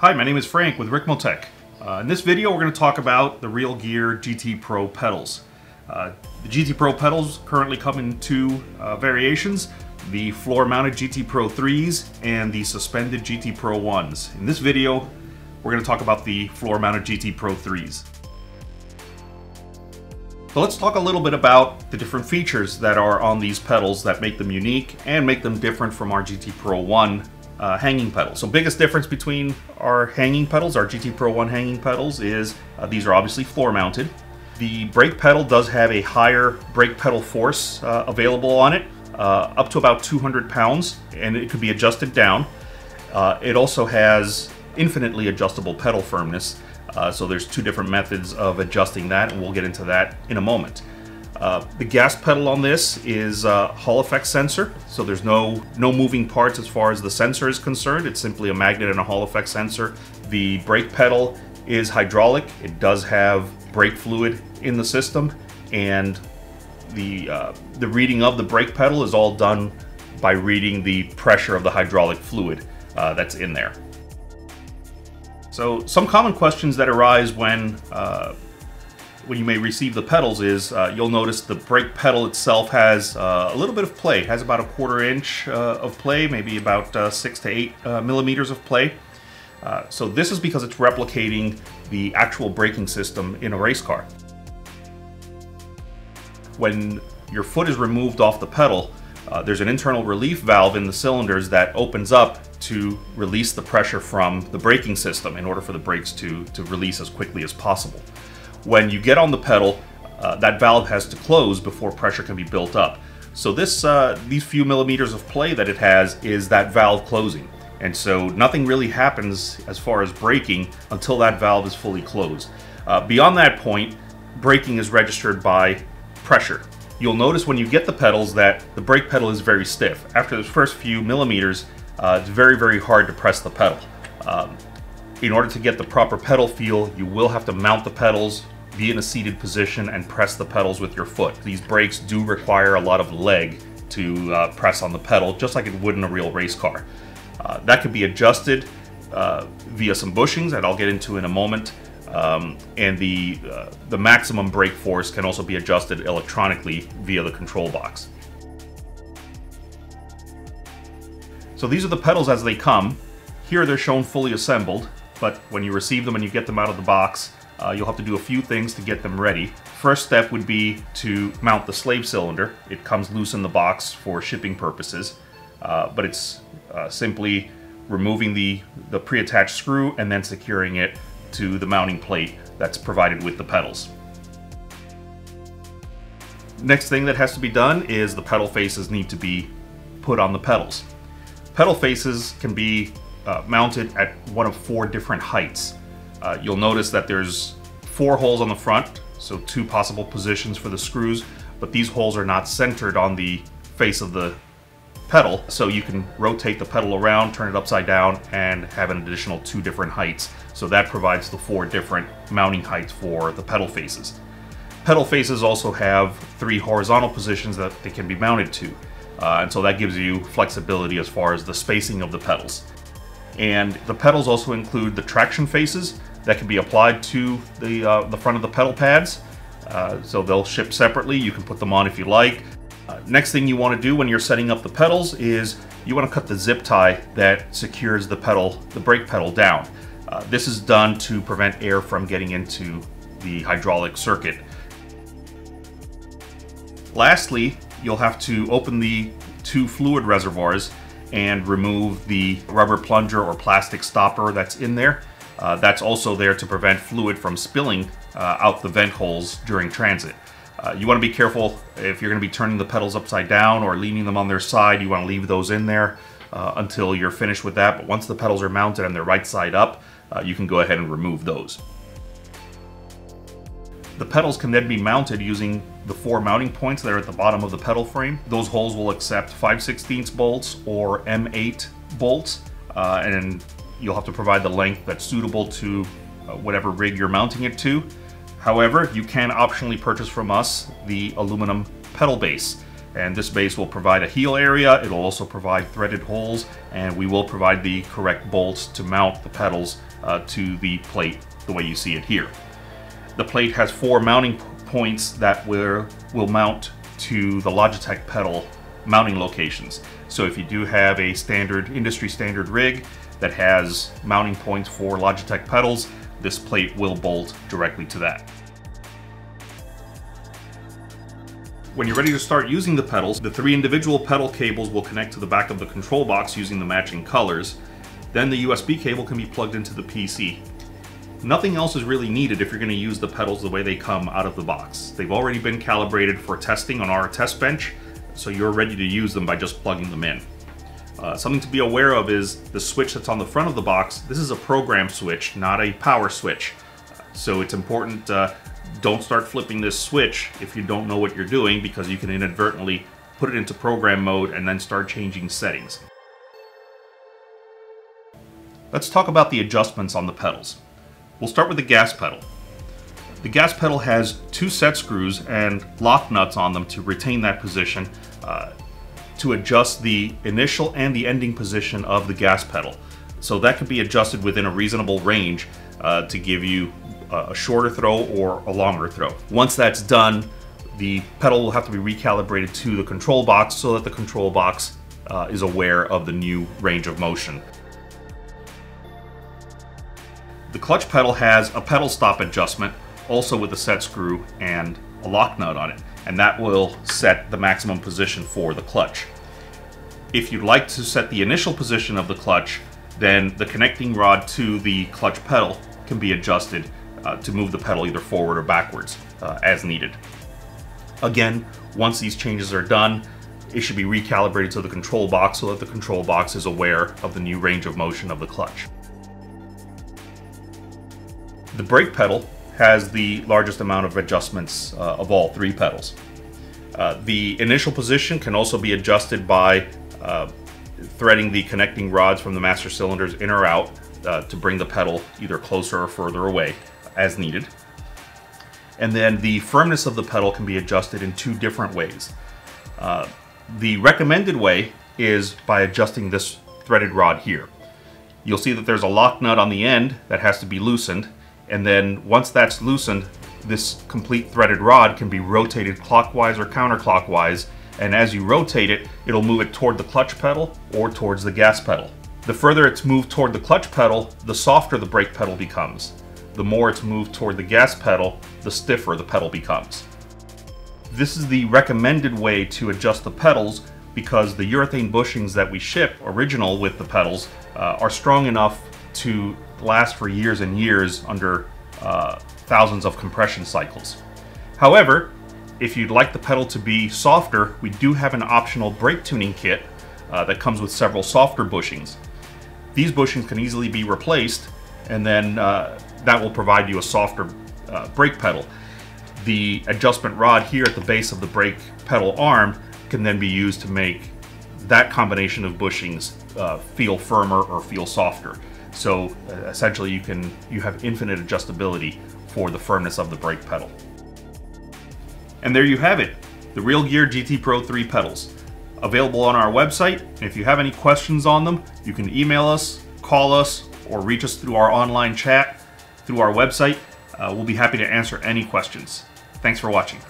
Hi, my name is Frank with Ricmotech. Uh, in this video, we're going to talk about the Real Gear GT Pro pedals. Uh, the GT Pro pedals currently come in two uh, variations, the floor-mounted GT Pro 3s and the suspended GT Pro 1s. In this video, we're going to talk about the floor-mounted GT Pro 3s. So let's talk a little bit about the different features that are on these pedals that make them unique and make them different from our GT Pro 1 uh, hanging pedals. So biggest difference between our hanging pedals, our GT Pro 1 hanging pedals, is uh, these are obviously floor mounted. The brake pedal does have a higher brake pedal force uh, available on it, uh, up to about 200 pounds, and it could be adjusted down. Uh, it also has infinitely adjustable pedal firmness, uh, so there's two different methods of adjusting that, and we'll get into that in a moment. Uh, the gas pedal on this is a Hall effect sensor, so there's no no moving parts as far as the sensor is concerned. It's simply a magnet and a Hall effect sensor. The brake pedal is hydraulic. It does have brake fluid in the system, and the uh, the reading of the brake pedal is all done by reading the pressure of the hydraulic fluid uh, that's in there. So some common questions that arise when uh, when you may receive the pedals is uh, you'll notice the brake pedal itself has uh, a little bit of play. It has about a quarter inch uh, of play, maybe about uh, six to eight uh, millimeters of play. Uh, so this is because it's replicating the actual braking system in a race car. When your foot is removed off the pedal, there's an internal relief valve in the cylinders that opens up to release the pressure from the braking system in order for the brakes to, to release as quickly as possible. When you get on the pedal, uh, that valve has to close before pressure can be built up. So this, uh, these few millimeters of play that it has is that valve closing. And so nothing really happens as far as braking until that valve is fully closed. Uh, beyond that point, braking is registered by pressure. You'll notice when you get the pedals that the brake pedal is very stiff. After the first few millimeters, uh, it's very, very hard to press the pedal. Um, in order to get the proper pedal feel, you will have to mount the pedals, be in a seated position, and press the pedals with your foot. These brakes do require a lot of leg to uh, press on the pedal, just like it would in a real race car. Uh, that could be adjusted uh, via some bushings that I'll get into in a moment. Um, and the, uh, the maximum brake force can also be adjusted electronically via the control box. So these are the pedals as they come. Here they're shown fully assembled but when you receive them and you get them out of the box, uh, you'll have to do a few things to get them ready. First step would be to mount the slave cylinder. It comes loose in the box for shipping purposes, uh, but it's uh, simply removing the, the pre-attached screw and then securing it to the mounting plate that's provided with the pedals. Next thing that has to be done is the pedal faces need to be put on the pedals. Pedal faces can be uh, mounted at one of four different heights. Uh, you'll notice that there's four holes on the front, so two possible positions for the screws, but these holes are not centered on the face of the pedal, so you can rotate the pedal around, turn it upside down, and have an additional two different heights. So that provides the four different mounting heights for the pedal faces. Pedal faces also have three horizontal positions that they can be mounted to, uh, and so that gives you flexibility as far as the spacing of the pedals. And the pedals also include the traction faces that can be applied to the, uh, the front of the pedal pads. Uh, so they'll ship separately. You can put them on if you like. Uh, next thing you want to do when you're setting up the pedals is you want to cut the zip tie that secures the pedal, the brake pedal down. Uh, this is done to prevent air from getting into the hydraulic circuit. Lastly, you'll have to open the two fluid reservoirs and remove the rubber plunger or plastic stopper that's in there. Uh, that's also there to prevent fluid from spilling uh, out the vent holes during transit. Uh, you want to be careful if you're going to be turning the pedals upside down or leaning them on their side, you want to leave those in there uh, until you're finished with that. But once the pedals are mounted and they're right side up, uh, you can go ahead and remove those. The pedals can then be mounted using the four mounting points that are at the bottom of the pedal frame. Those holes will accept 5 16 bolts or M8 bolts, uh, and you'll have to provide the length that's suitable to uh, whatever rig you're mounting it to. However, you can optionally purchase from us the aluminum pedal base. And this base will provide a heel area, it'll also provide threaded holes, and we will provide the correct bolts to mount the pedals uh, to the plate the way you see it here. The plate has four mounting points that will, will mount to the Logitech pedal mounting locations. So if you do have a standard industry standard rig that has mounting points for Logitech pedals, this plate will bolt directly to that. When you're ready to start using the pedals, the three individual pedal cables will connect to the back of the control box using the matching colors. Then the USB cable can be plugged into the PC. Nothing else is really needed if you're going to use the pedals the way they come out of the box. They've already been calibrated for testing on our test bench, so you're ready to use them by just plugging them in. Uh, something to be aware of is the switch that's on the front of the box. This is a program switch, not a power switch. So it's important, uh, don't start flipping this switch if you don't know what you're doing because you can inadvertently put it into program mode and then start changing settings. Let's talk about the adjustments on the pedals. We'll start with the gas pedal. The gas pedal has two set screws and lock nuts on them to retain that position uh, to adjust the initial and the ending position of the gas pedal. So that can be adjusted within a reasonable range uh, to give you a shorter throw or a longer throw. Once that's done, the pedal will have to be recalibrated to the control box so that the control box uh, is aware of the new range of motion. The clutch pedal has a pedal stop adjustment, also with a set screw and a lock nut on it, and that will set the maximum position for the clutch. If you'd like to set the initial position of the clutch, then the connecting rod to the clutch pedal can be adjusted uh, to move the pedal either forward or backwards uh, as needed. Again, once these changes are done, it should be recalibrated to the control box so that the control box is aware of the new range of motion of the clutch. The brake pedal has the largest amount of adjustments uh, of all three pedals. Uh, the initial position can also be adjusted by uh, threading the connecting rods from the master cylinders in or out uh, to bring the pedal either closer or further away as needed. And then the firmness of the pedal can be adjusted in two different ways. Uh, the recommended way is by adjusting this threaded rod here. You'll see that there's a lock nut on the end that has to be loosened and then once that's loosened, this complete threaded rod can be rotated clockwise or counterclockwise, and as you rotate it, it'll move it toward the clutch pedal or towards the gas pedal. The further it's moved toward the clutch pedal, the softer the brake pedal becomes. The more it's moved toward the gas pedal, the stiffer the pedal becomes. This is the recommended way to adjust the pedals because the urethane bushings that we ship, original with the pedals, uh, are strong enough to last for years and years under uh, thousands of compression cycles. However, if you'd like the pedal to be softer, we do have an optional brake tuning kit uh, that comes with several softer bushings. These bushings can easily be replaced and then uh, that will provide you a softer uh, brake pedal. The adjustment rod here at the base of the brake pedal arm can then be used to make that combination of bushings uh, feel firmer or feel softer. So uh, essentially you can you have infinite adjustability for the firmness of the brake pedal. And there you have it, the Real Gear GT Pro 3 pedals. Available on our website, and if you have any questions on them, you can email us, call us, or reach us through our online chat through our website. Uh, we'll be happy to answer any questions. Thanks for watching.